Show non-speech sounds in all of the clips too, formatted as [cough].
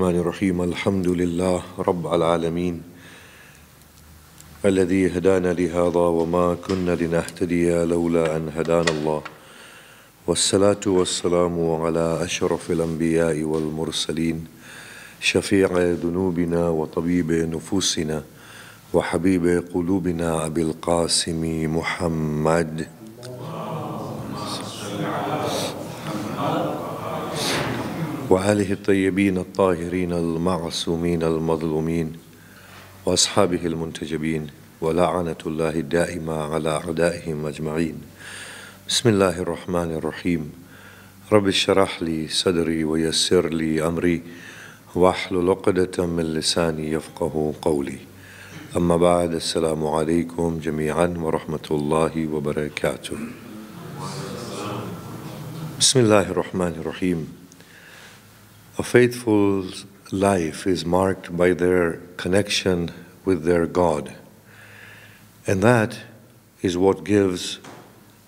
الرحمن الرحيم. الحمد لله رب العالمين الذي هدانا لهذا وما كنا لنهتدي لولا أن هدانا الله. والصلاة والسلام على أشرف الأنبياء والمرسلين شفيع ذنوبنا وطبيب نفوسنا وحبيب قلوبنا أبي القاسم محمد. وآله الطيبين الطاهرين المعصومين المظلومين وأصحابه المنتجبين ولعنة الله الدائمة على أعدائهم أجمعين. بسم الله الرحمن الرحيم. رب اشرح لي صدري ويسر لي أمري واحلل عقدة من لساني يفقه قولي. أما بعد السلام عليكم جميعا ورحمة الله وبركاته. بسم الله الرحمن الرحيم. A faithful life is marked by their connection with their God. And that is what gives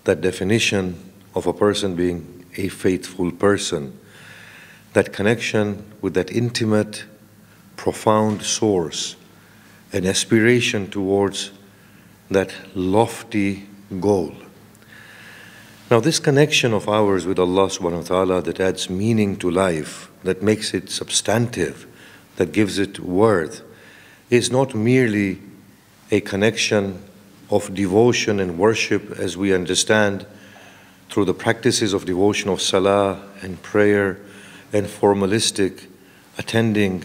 that definition of a person being a faithful person. That connection with that intimate, profound source, an aspiration towards that lofty goal. Now, this connection of ours with Allah subhanahu wa ta'ala that adds meaning to life, that makes it substantive, that gives it worth, is not merely a connection of devotion and worship as we understand through the practices of devotion of salah and prayer and formalistic attending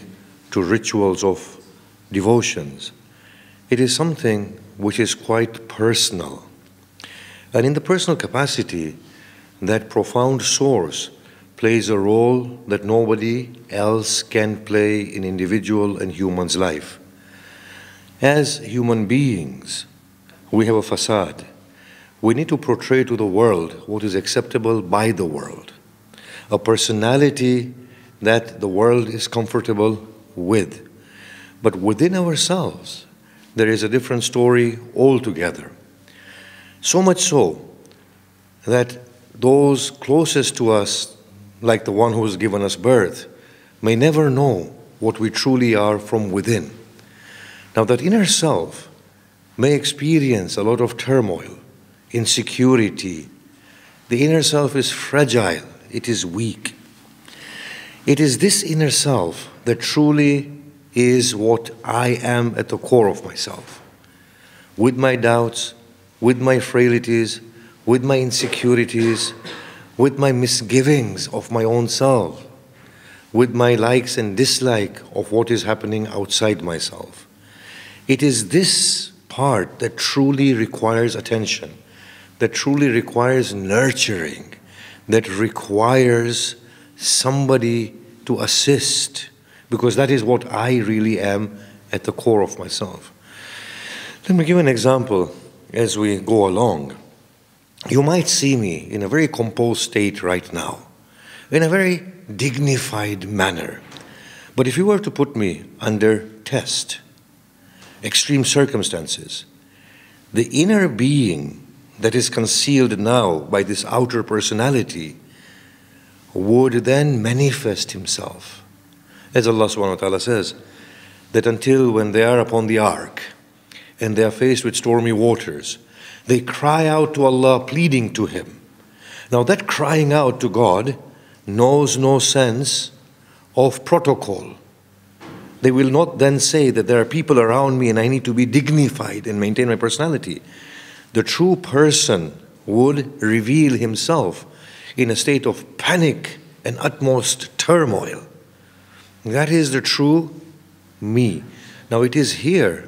to rituals of devotions. It is something which is quite personal and in the personal capacity, that profound source plays a role that nobody else can play in individual and human's life. As human beings, we have a facade. We need to portray to the world what is acceptable by the world, a personality that the world is comfortable with. But within ourselves, there is a different story altogether. So much so that those closest to us, like the one who has given us birth, may never know what we truly are from within. Now, that inner self may experience a lot of turmoil, insecurity. The inner self is fragile, it is weak. It is this inner self that truly is what I am at the core of myself. With my doubts, with my frailties, with my insecurities, with my misgivings of my own self, with my likes and dislike of what is happening outside myself. It is this part that truly requires attention, that truly requires nurturing, that requires somebody to assist, because that is what I really am at the core of myself. Let me give an example as we go along. You might see me in a very composed state right now, in a very dignified manner. But if you were to put me under test, extreme circumstances, the inner being that is concealed now by this outer personality would then manifest himself. As Allah subhanahu wa ta'ala says, that until when they are upon the ark, and they are faced with stormy waters, they cry out to Allah, pleading to Him. Now, that crying out to God knows no sense of protocol. They will not then say that there are people around me and I need to be dignified and maintain my personality. The true person would reveal himself in a state of panic and utmost turmoil. That is the true me. Now it is here,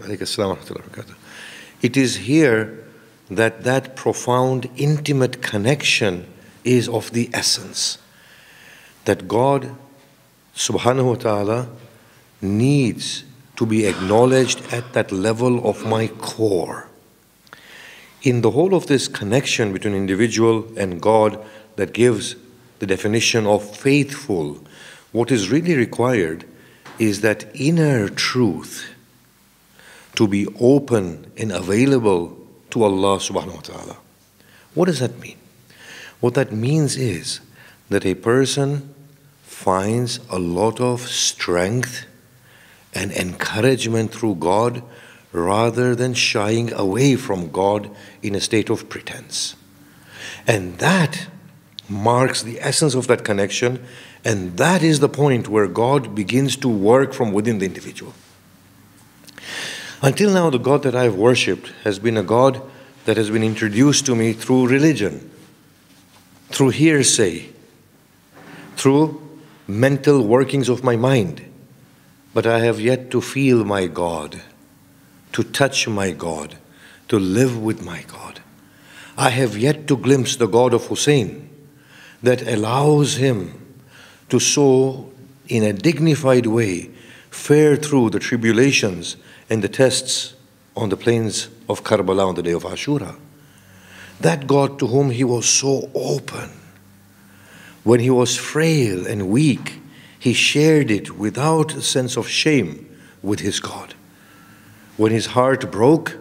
it is here that that profound, intimate connection is of the essence. That God subhanahu wa ta'ala needs to be acknowledged at that level of my core. In the whole of this connection between individual and God that gives the definition of faithful, what is really required is that inner truth to be open and available to Allah subhanahu wa ta'ala. What does that mean? What that means is that a person finds a lot of strength and encouragement through God rather than shying away from God in a state of pretense. And that marks the essence of that connection, and that is the point where God begins to work from within the individual. Until now, the God that I've worshipped has been a God that has been introduced to me through religion, through hearsay, through mental workings of my mind. But I have yet to feel my God, to touch my God, to live with my God. I have yet to glimpse the God of Hussein that allows him to so, in a dignified way, fare through the tribulations and the tests on the plains of Karbala on the day of Ashura. That God to whom he was so open. When he was frail and weak, he shared it without a sense of shame with his God. When his heart broke,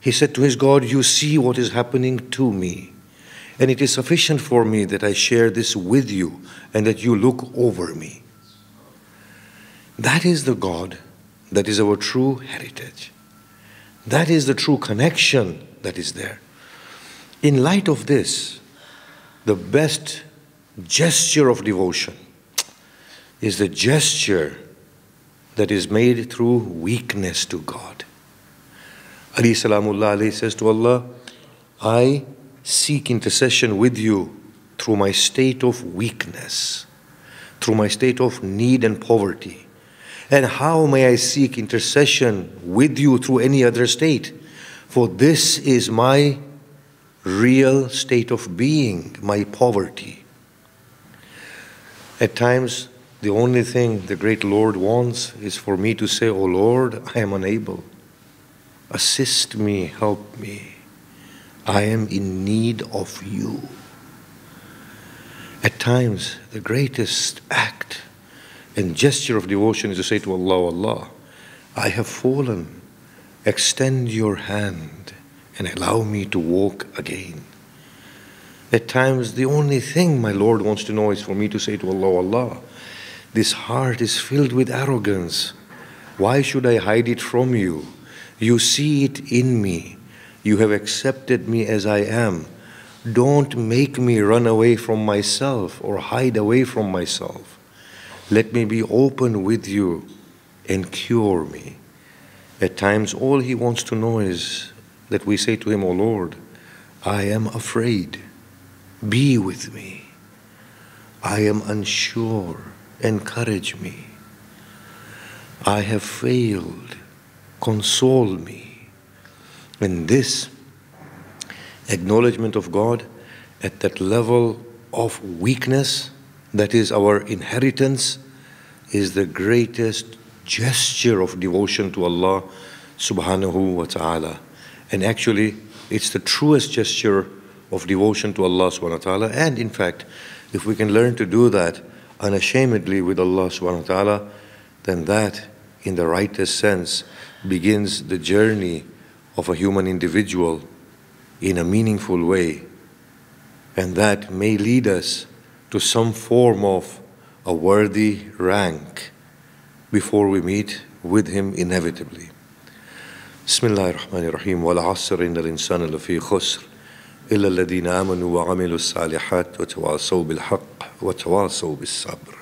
he said to his God, You see what is happening to me. And it is sufficient for me that I share this with you and that you look over me. That is the God that is our true heritage. That is the true connection that is there. In light of this, the best gesture of devotion is the gesture that is made through weakness to God. Ali Salamullah says to Allah, I seek intercession with you through my state of weakness, through my state of need and poverty. And how may I seek intercession with you through any other state? For this is my real state of being, my poverty. At times, the only thing the great Lord wants is for me to say, Oh Lord, I am unable. Assist me, help me. I am in need of you. At times, the greatest act and gesture of devotion is to say to Allah, Allah, I have fallen. Extend your hand and allow me to walk again. At times, the only thing my Lord wants to know is for me to say to Allah, Allah, this heart is filled with arrogance. Why should I hide it from you? You see it in me. You have accepted me as I am. Don't make me run away from myself or hide away from myself. Let me be open with you and cure me. At times, all he wants to know is that we say to him, O oh Lord, I am afraid. Be with me. I am unsure. Encourage me. I have failed. Console me. And this acknowledgement of God at that level of weakness that is our inheritance is the greatest gesture of devotion to Allah subhanahu wa ta'ala. And actually, it's the truest gesture of devotion to Allah subhanahu wa ta'ala. And in fact, if we can learn to do that unashamedly with Allah subhanahu wa ta'ala, then that, in the rightest sense, begins the journey of a human individual in a meaningful way. And that may lead us to some form of a worthy rank before we meet with Him inevitably. بسم الله الرحمن الرحيم والعصر إن الإنسان لفي خسر إلا الذين آمنوا وعملوا الصالحات وتواصوا بالحق وتواصوا بالصبر.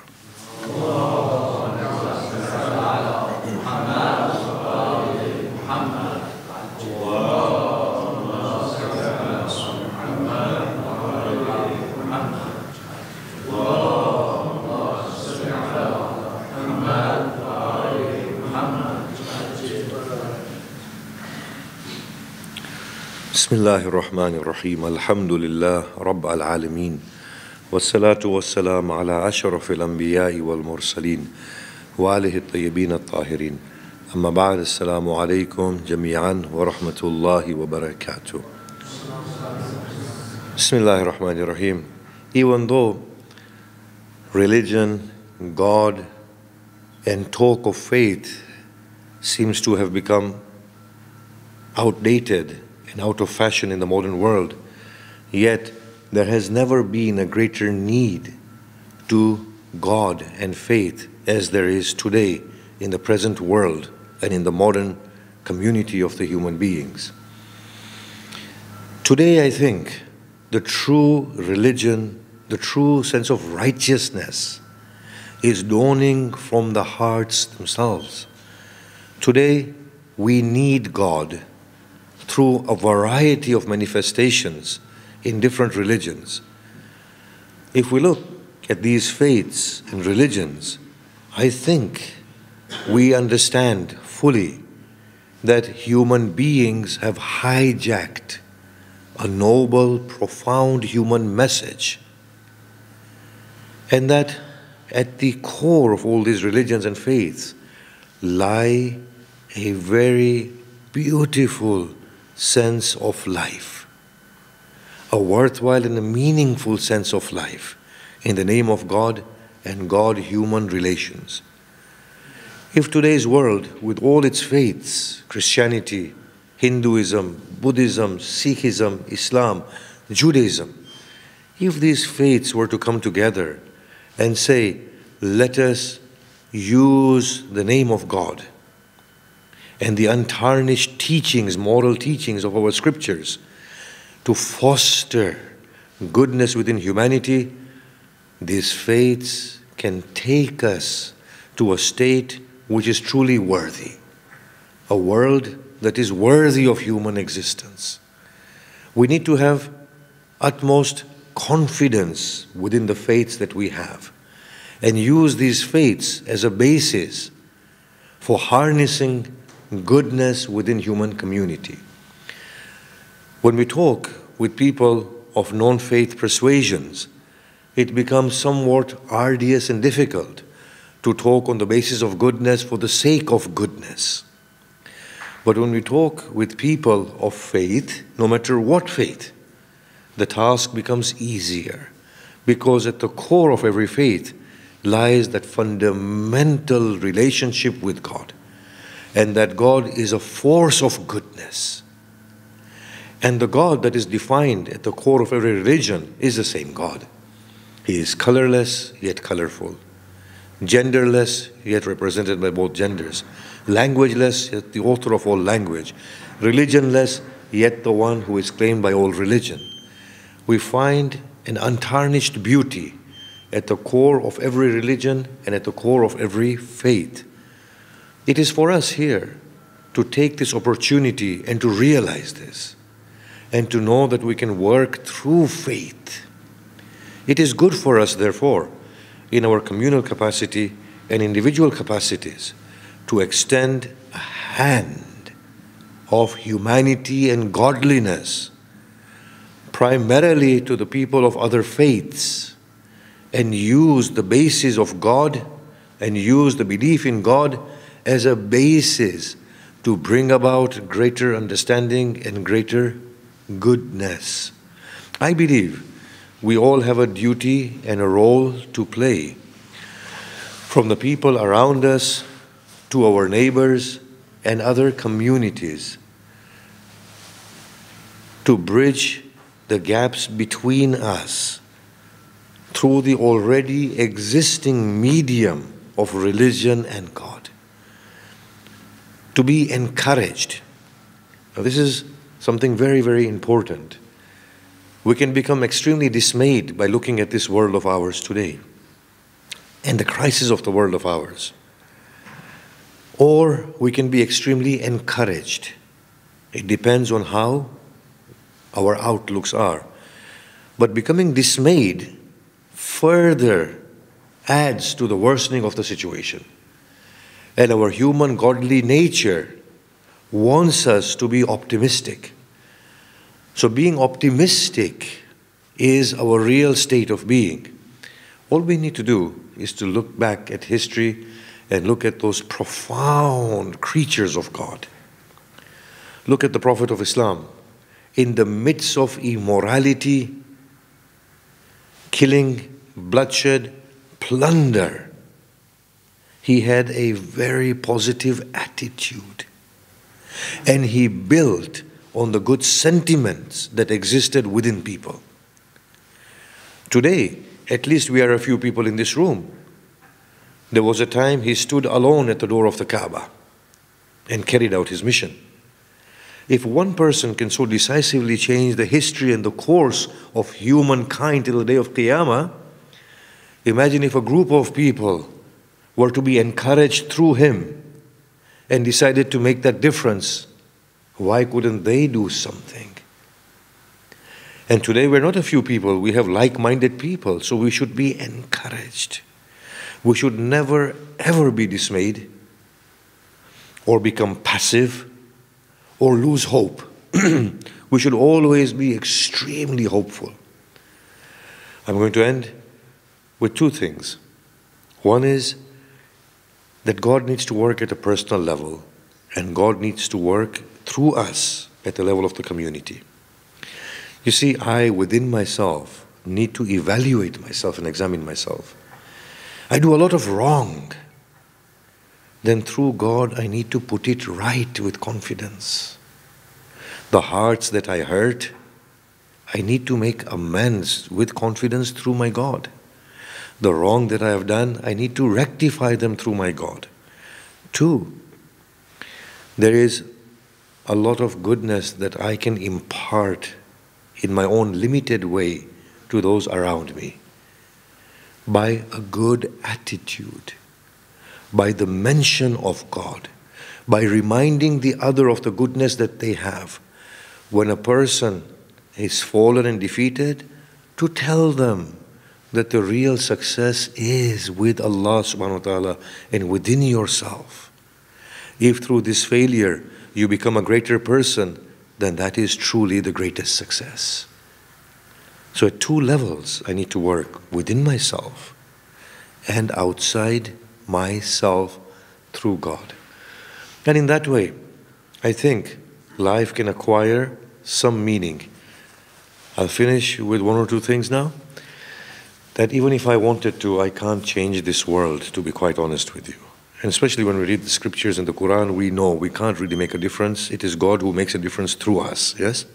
بسم الله الرحمن الرحيم الحمد لله رب العالمين والصلاة والسلام على أشرف الأنبياء والمرسلين وآله الطيبين الطاهرين أما بعد السلام عليكم جميعا ورحمة الله وبركاته بسم الله الرحمن الرحيم Even though religion, God, and talk of faith seems to have become outdated and out of fashion in the modern world. Yet, there has never been a greater need to God and faith as there is today in the present world and in the modern community of the human beings. Today, I think the true religion, the true sense of righteousness is dawning from the hearts themselves. Today, we need God through a variety of manifestations in different religions. If we look at these faiths and religions, I think we understand fully that human beings have hijacked a noble, profound human message, and that at the core of all these religions and faiths lie a very beautiful sense of life, a worthwhile and a meaningful sense of life in the name of God and God human relations. If today's world, with all its faiths, Christianity, Hinduism, Buddhism, Sikhism, Islam, Judaism, if these faiths were to come together and say, let us use the name of God and the untarnished teachings, moral teachings of our scriptures to foster goodness within humanity, these faiths can take us to a state which is truly worthy, a world that is worthy of human existence. We need to have utmost confidence within the faiths that we have and use these faiths as a basis for harnessing goodness within human community. When we talk with people of non-faith persuasions, it becomes somewhat arduous and difficult to talk on the basis of goodness for the sake of goodness. But when we talk with people of faith, no matter what faith, the task becomes easier because at the core of every faith lies that fundamental relationship with God and that God is a force of goodness. And the God that is defined at the core of every religion is the same God. He is colorless yet colorful genderless, yet represented by both genders, languageless, yet the author of all language, religionless, yet the one who is claimed by all religion. We find an untarnished beauty at the core of every religion and at the core of every faith. It is for us here to take this opportunity and to realize this and to know that we can work through faith. It is good for us, therefore, in our communal capacity and individual capacities to extend a hand of humanity and godliness primarily to the people of other faiths and use the basis of God and use the belief in God as a basis to bring about greater understanding and greater goodness. I believe we all have a duty and a role to play. From the people around us to our neighbors and other communities to bridge the gaps between us through the already existing medium of religion and God. To be encouraged. Now, this is something very, very important we can become extremely dismayed by looking at this world of ours today and the crisis of the world of ours. Or we can be extremely encouraged. It depends on how our outlooks are. But becoming dismayed further adds to the worsening of the situation. And our human godly nature wants us to be optimistic. So, being optimistic is our real state of being. All we need to do is to look back at history and look at those profound creatures of God. Look at the Prophet of Islam. In the midst of immorality, killing, bloodshed, plunder, he had a very positive attitude. And he built on the good sentiments that existed within people. Today, at least we are a few people in this room There was a time he stood alone at the door of the Kaaba and carried out his mission. If one person can so decisively change the history and the course of humankind till the day of Qiyamah, imagine if a group of people were to be encouraged through him and decided to make that difference. Why couldn't they do something? And today we're not a few people, we have like minded people, so we should be encouraged. We should never, ever be dismayed or become passive or lose hope. [clears throat] we should always be extremely hopeful. I'm going to end with two things. One is that God needs to work at a personal level, and God needs to work through us at the level of the community. You see, I, within myself, need to evaluate myself and examine myself. I do a lot of wrong. Then, through God, I need to put it right with confidence. The hearts that I hurt, I need to make amends with confidence through my God the wrong that I have done, I need to rectify them through my God. Two, there is a lot of goodness that I can impart in my own limited way to those around me by a good attitude, by the mention of God, by reminding the other of the goodness that they have. When a person is fallen and defeated, to tell them that the real success is with Allah subhanahu wa ta'ala and within yourself. If through this failure you become a greater person, then that is truly the greatest success. So, at two levels, I need to work within myself and outside myself through God. And in that way, I think life can acquire some meaning. I'll finish with one or two things now that even if I wanted to, I can't change this world, to be quite honest with you. And especially when we read the scriptures in the Quran, we know we can't really make a difference. It is God who makes a difference through us, yes?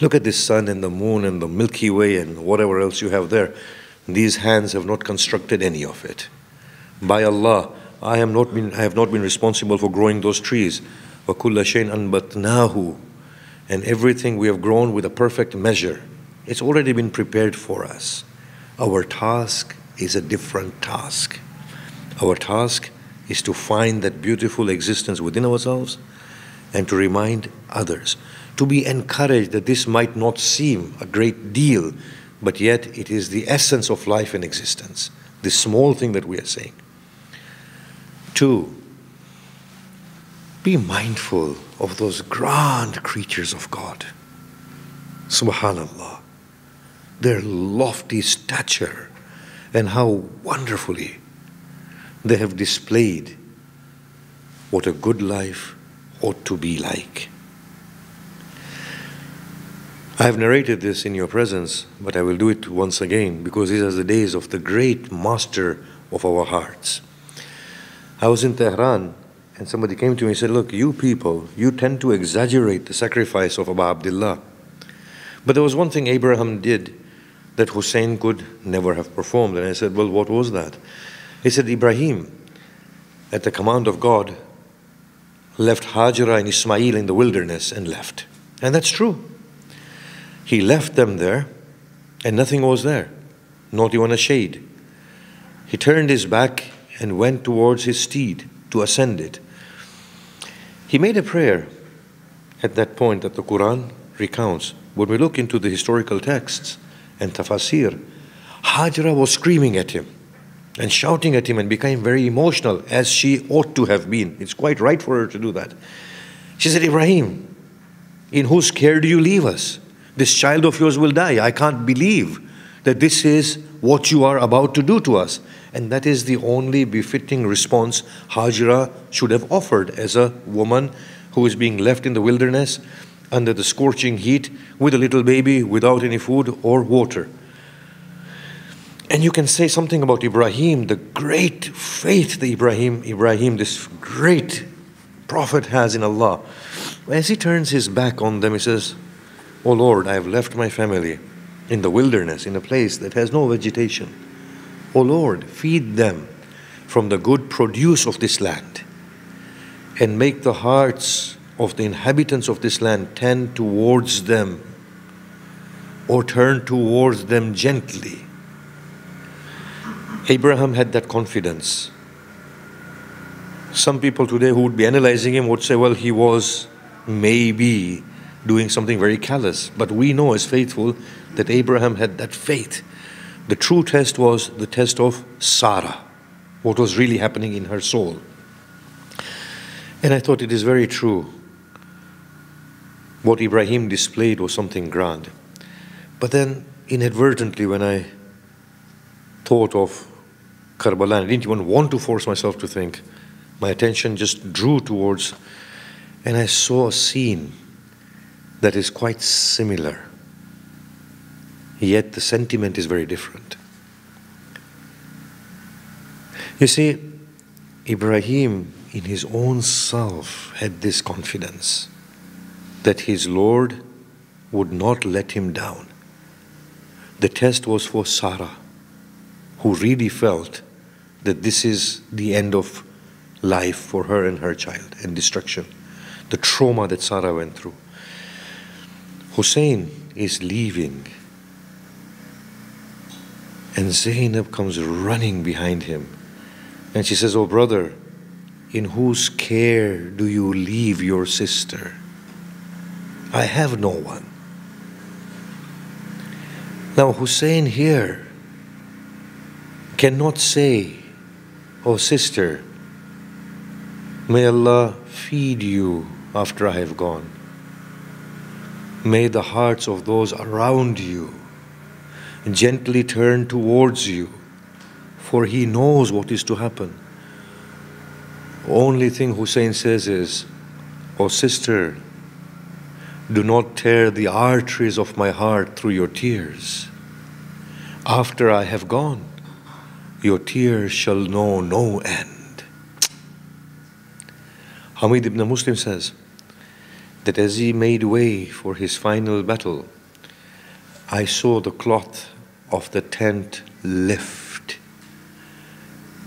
Look at this sun and the moon and the Milky Way and whatever else you have there. These hands have not constructed any of it. By Allah, I, am not been, I have not been responsible for growing those trees. وَكُلَّ شَيْءٍ أَنْبَتْنَاهُ And everything we have grown with a perfect measure. It's already been prepared for us. Our task is a different task. Our task is to find that beautiful existence within ourselves and to remind others. To be encouraged that this might not seem a great deal, but yet it is the essence of life and existence, this small thing that we are saying. Two, be mindful of those grand creatures of God. Subhanallah their lofty stature and how wonderfully they have displayed what a good life ought to be like. I have narrated this in your presence, but I will do it once again because these are the days of the great master of our hearts. I was in Tehran and somebody came to me and said, Look, you people, you tend to exaggerate the sacrifice of Abu Abdullah. But there was one thing Abraham did that Hussein could never have performed. And I said, Well, what was that? He said, Ibrahim, at the command of God, left Hajra and Ismail in the wilderness and left. And that's true. He left them there, and nothing was there, not even a shade. He turned his back and went towards his steed to ascend it. He made a prayer at that point that the Quran recounts. When we look into the historical texts, and tafasir, Hajra was screaming at him and shouting at him and became very emotional as she ought to have been. It's quite right for her to do that. She said, Ibrahim, in whose care do you leave us? This child of yours will die. I can't believe that this is what you are about to do to us. And that is the only befitting response Hajra should have offered as a woman who is being left in the wilderness under the scorching heat with a little baby without any food or water. And you can say something about Ibrahim, the great faith that Ibrahim, Ibrahim, this great prophet has in Allah. As he turns his back on them, he says, Oh Lord, I have left my family in the wilderness, in a place that has no vegetation. Oh Lord, feed them. from the good produce of this land and make the hearts of the inhabitants of this land tend towards them or turn towards them gently. Abraham had that confidence. Some people today who would be analyzing him would say, well, he was maybe doing something very callous. But we know as faithful that Abraham had that faith. The true test was the test of Sarah, what was really happening in her soul. And I thought it is very true. What Ibrahim displayed was something grand. But then, inadvertently, when I thought of Karbala, I didn't even want to force myself to think. My attention just drew towards, and I saw a scene that is quite similar. Yet the sentiment is very different. You see, Ibrahim in his own self had this confidence that his Lord would not let him down. The test was for Sarah, who really felt that this is the end of life for her and her child and destruction. The trauma that Sarah went through. Hussein is leaving, and Zainab comes running behind him. And she says, Oh, brother, in whose care do you leave your sister? I have no one. Now, Hussein here cannot say, Oh, sister, may Allah feed you after I have gone. May the hearts of those around you gently turn towards you, for He knows what is to happen. Only thing Hussein says is, Oh sister, do not tear the arteries of my heart through your tears. After I have gone, your tears shall know no end. Hamid ibn Muslim says that as he made way for his final battle, I saw the cloth of the tent lift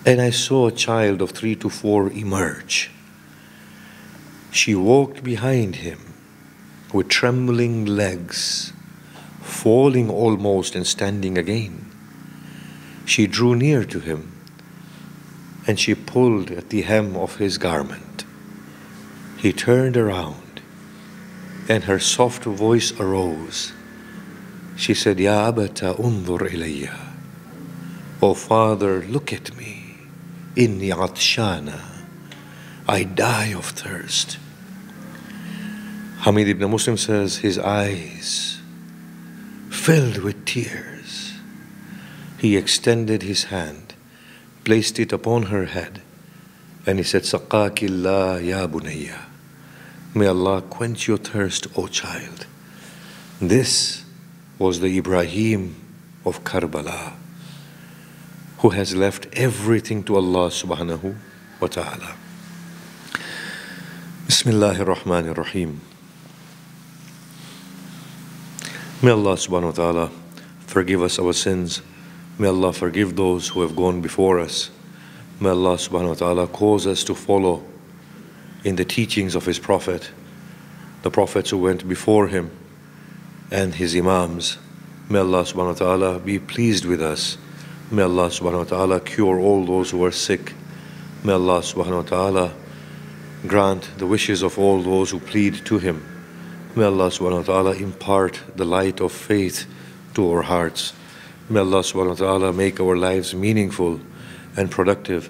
and I saw a child of three to four emerge. She walked behind him with trembling legs, falling almost and standing again. She drew near to him and she pulled at the hem of his garment. He turned around and her soft voice arose. She said, Ya abata undur ilayya. O father, look at me. Inni atshana. I die of thirst. Hamid ibn Muslim says his eyes filled with tears. He extended his hand, placed it upon her head, and he said, Saqakillah ya bunayya. May Allah quench your thirst, O child. This was the Ibrahim of Karbala who has left everything to Allah subhanahu wa ta'ala. Bismillahir Rahmanir Rahim. May Allah subhanahu wa ta'ala forgive us our sins. May Allah forgive those who have gone before us. May Allah subhanahu wa ta'ala cause us to follow in the teachings of His Prophet, the prophets who went before Him, and His Imams. May Allah subhanahu wa ta'ala be pleased with us. May Allah subhanahu wa ta'ala cure all those who are sick. May Allah subhanahu wa ta'ala grant the wishes of all those who plead to Him. May Allah subhanahu wa ta'ala impart the light of faith to our hearts. May Allah subhanahu wa ta'ala make our lives meaningful and productive.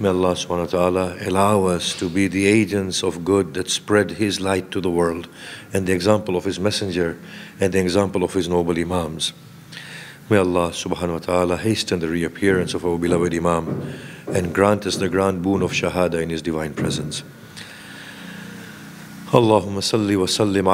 May Allah subhanahu wa ta'ala allow us to be the agents of good that spread His light to the world and the example of His messenger and the example of His noble Imams. May Allah subhanahu wa ta'ala hasten the reappearance of our beloved Imam and grant us the grand boon of Shahada in His divine presence. Allahumma salli wa sallim